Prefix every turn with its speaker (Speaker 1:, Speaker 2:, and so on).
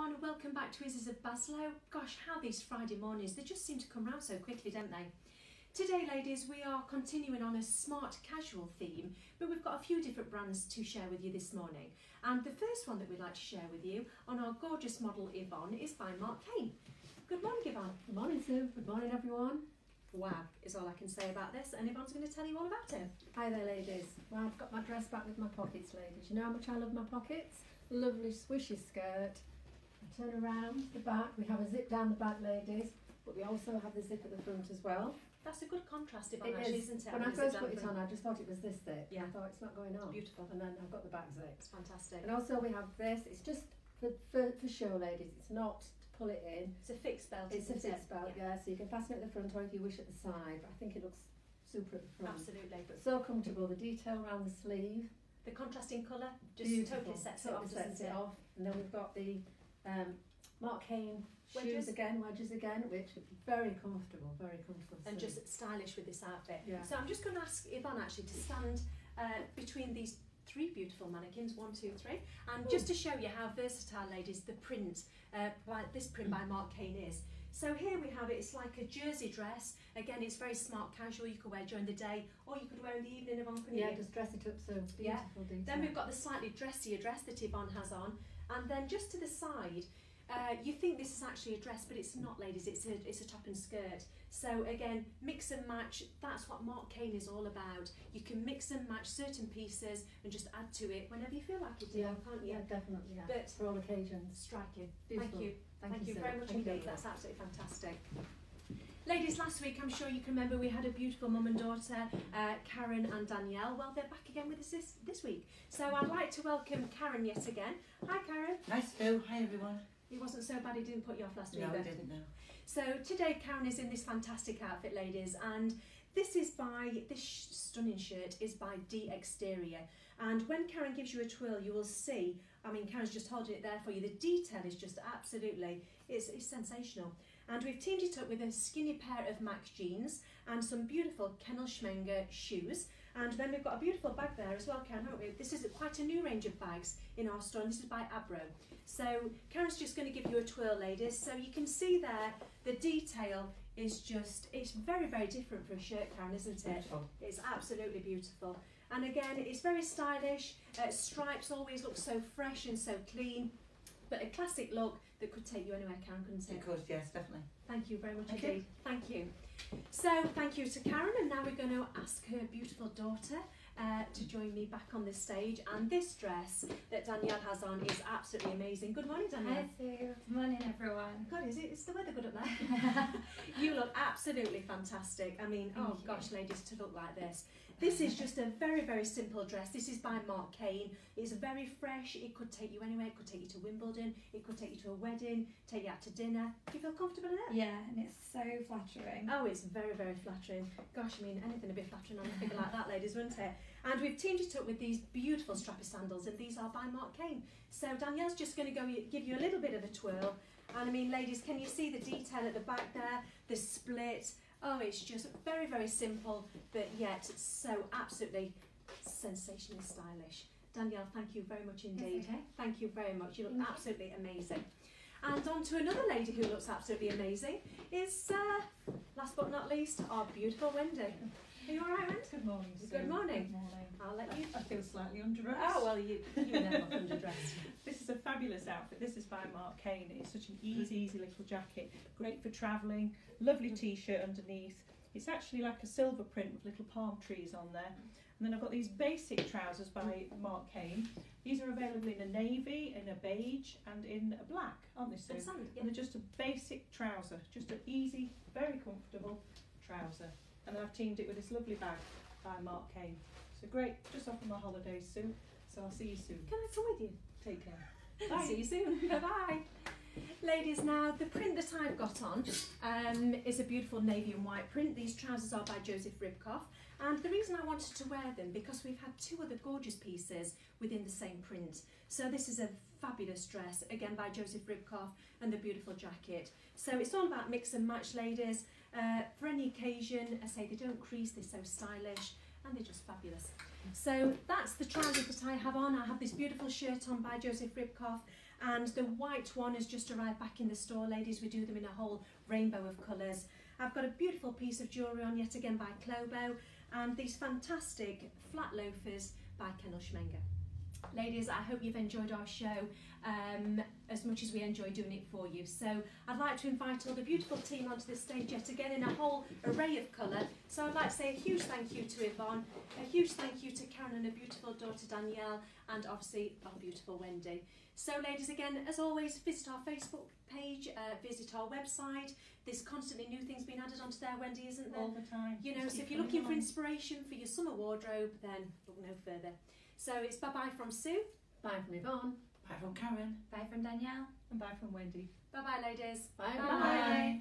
Speaker 1: everyone, welcome back to Izzi's of Baslow. Gosh, how these Friday mornings, they just seem to come round so quickly, don't they? Today, ladies, we are continuing on a smart casual theme, but we've got a few different brands to share with you this morning. And the first one that we'd like to share with you on our gorgeous model Yvonne is by Marc Cain. Good morning, Yvonne.
Speaker 2: Good morning, Sue. Good morning, everyone.
Speaker 1: Wow, is all I can say about this, and Yvonne's going to tell you all about it.
Speaker 2: Hi there, ladies. Well, I've got my dress back with my pockets, ladies. You know how much I love my pockets? Lovely swishy skirt. Turn around the back. We have a zip down the back, ladies, but we also have the zip at the front as well.
Speaker 1: That's a good contrast,
Speaker 2: It
Speaker 1: actually,
Speaker 2: is.
Speaker 1: isn't it?
Speaker 2: When I first
Speaker 1: it's
Speaker 2: put it on, I just thought it was this thick.
Speaker 1: Yeah.
Speaker 2: I thought it's not going on.
Speaker 1: Beautiful.
Speaker 2: And then I've got the back zip.
Speaker 1: It's fantastic.
Speaker 2: And also we have this. It's just for, for, for show, ladies. It's not to pull it in.
Speaker 1: It's a fixed belt,
Speaker 2: It's a
Speaker 1: isn't it?
Speaker 2: fixed belt, yeah. So you can fasten it at the front or if you wish at the side. But I think it looks super at the front.
Speaker 1: Absolutely.
Speaker 2: But so comfortable. The detail around the sleeve.
Speaker 1: The contrasting colour just
Speaker 2: Beautiful.
Speaker 1: totally sets it off,
Speaker 2: sets
Speaker 1: doesn't
Speaker 2: it off. And then we've got the um, Marc Cain
Speaker 1: Wedges.
Speaker 2: shoes again, wedges again, which are very comfortable, very comfortable.
Speaker 1: and just stylish with this outfit.
Speaker 2: Yeah.
Speaker 1: So I'm just going to ask Yvonne actually to stand uh, between these three beautiful mannequins, one, two, three, and just to show you how versatile, ladies, the print, uh, by, this print by Marc Cain is. So here we have it, it's like a jersey dress. Again, it's very smart casual, you could wear during the day, or you could wear in the evening, Yvonne, couldn't
Speaker 2: yeah,
Speaker 1: you?
Speaker 2: just dress it up so beautiful
Speaker 1: Yeah.
Speaker 2: detail.
Speaker 1: Then we've got the slightly dressier dress that Yvonne has on, and then just to the side, uh, you think this is actually a dress, but it's not, ladies. It's a it's a top and skirt. So again, mix and match. That's what Marc Cain is all about. You can mix and match certain pieces and just add to it whenever you feel like it,
Speaker 2: yeah,
Speaker 1: Yvonne, can't you?
Speaker 2: yeah, definitely. Yeah.
Speaker 1: But
Speaker 2: for all occasions.
Speaker 1: striking.
Speaker 2: Beautiful.
Speaker 1: Thank you.
Speaker 2: Thank,
Speaker 1: Thank, you,
Speaker 2: Sue.
Speaker 1: very much
Speaker 2: Thank you.
Speaker 1: indeed. That's absolutely fantastic. Ladies, last week I'm sure you can remember we had a beautiful mum and daughter, uh, Karen and Danielle. Well, they're back again with us this, this week. So I'd like to welcome Karen yet again. Hi, Karen.
Speaker 3: Hi Sue, hi everyone.
Speaker 1: It wasn't so bad he didn't put you off last week.
Speaker 3: No, I
Speaker 1: though.
Speaker 3: didn't know.
Speaker 1: So today Karen is in this fantastic outfit, ladies, and this is by this sh- stunning shirt is by D.Exterior. And when Karen gives you a twirl, you will see. I mean, Karen's just holding it there for you. The detail is just absolutely it's, it's sensational. And we've teamed it up with a skinny pair of Max jeans and some beautiful Kennel Schmenger shoes. And then we've got a beautiful bag there as well, Karen, haven't we? This is quite a new range of bags in our store, and this is by Abro. So Karen's just going to give you a twirl, ladies. So you can see there the detail is just, it's very, very different for a shirt, Karen, isn't it?
Speaker 3: Beautiful.
Speaker 1: It's absolutely beautiful. And again, it's very stylish. Uh, stripes always look so fresh and so clean. But a classic look that could take you anywhere, Karen, couldn't it?
Speaker 3: Because yes, definitely.
Speaker 1: Thank you very much
Speaker 3: Thank you.
Speaker 1: indeed. Thank you. So, thank you to Karen, and now we're going to ask her beautiful daughter uh, to join me back on this stage. And this dress that Danielle has on is absolutely amazing. Good morning, Danielle.
Speaker 4: Hi Sue. Good morning everyone.
Speaker 1: God, is it? Is the weather good up there? you look absolutely fantastic. I mean, oh
Speaker 4: you.
Speaker 1: gosh, ladies, to look like this. This is just a very, very simple dress. This is by Marc Cain. It's very fresh. It could take you anywhere. It could take you to Wimbledon. It could take you to a wedding, take you out to dinner. Do you feel comfortable in it?
Speaker 4: Yeah, and it's so flattering.
Speaker 1: Oh, it's very, very flattering. Gosh, I mean, anything a bit flattering on a figure like that, ladies, wouldn't it? And we've teamed it up with these beautiful strappy sandals, and these are by Marc Cain. So Danielle's just going to go give you a little bit of a twirl. And I mean, ladies, can you see the detail at the back there? The split. Oh, it's just very, very simple, but yet so absolutely sensationally stylish. Danielle, thank you very much indeed.
Speaker 4: okay.
Speaker 1: Thank you very much. You look
Speaker 4: Thank you.
Speaker 1: absolutely amazing. And on to another lady who looks absolutely amazing is, uh, last but not least, our beautiful Wendy. Are you all right, Wendy?
Speaker 5: Good morning,
Speaker 1: Good morning.
Speaker 5: Good morning.
Speaker 1: I'll let you.
Speaker 5: I feel slightly underdressed.
Speaker 1: Oh well, you you never look underdressed.
Speaker 5: This is a fabulous outfit. This is by Marc Cain. It's such an easy, easy little jacket. Great for travelling. Lovely t-shirt underneath. It's actually like a silver print with little palm trees on there. And then I've got these basic trousers by Marc Cain. These are available in a navy, in a beige, and in a black, aren't they, Sue?
Speaker 1: Sand, yeah.
Speaker 5: And they're just a basic trouser, just an easy, very comfortable trouser. And I've teamed it with this lovely bag by Marc Cain. So great, just off on my holidays soon. So I'll see you soon.
Speaker 1: Can I come with you?
Speaker 5: Take care.
Speaker 1: Bye. See you soon. bye bye. Ladies, now the print that I've got on um, is a beautiful navy and white print. These trousers are by Joseph Ribkoff. And the reason I wanted to wear them because we've had two other gorgeous pieces within the same print. So this is a fabulous dress, again by Joseph Ribkoff, and the beautiful jacket. So it's all about mix and match, ladies. Uh, for any occasion, I say they don't crease, they're so stylish, and they're just fabulous. So that's the trousers that I have on. I have this beautiful shirt on by Joseph Ribkoff, And the white one has just arrived back in the store, ladies. We do them in a whole rainbow of colours. I've got a beautiful piece of jewellery on yet again by Chlobo and these fantastic flat loafers by Kennel Schmenger. Ladies, I hope you've enjoyed our show um, as much as we enjoy doing it for you. So I'd like to invite all the beautiful team onto the stage yet again in a whole array of colour. So I'd like to say a huge thank you to Yvonne, a huge thank you to Karen and her beautiful daughter Danielle, and obviously our beautiful Wendy. So ladies, again, as always, visit our Facebook page, uh, visit our website. There's constantly new things being added onto there, Wendy, isn't there?
Speaker 5: all the time.
Speaker 1: You know,
Speaker 5: Just
Speaker 1: so if you're looking for inspiration for your summer wardrobe, then look no further. So it's bye bye from Sue.
Speaker 2: Bye from Yvonne.
Speaker 3: Bye from Karen.
Speaker 4: Bye from Danielle.
Speaker 5: and bye from Wendy.
Speaker 1: Bye bye, ladies.
Speaker 2: Bye.
Speaker 1: Bye.
Speaker 4: Bye.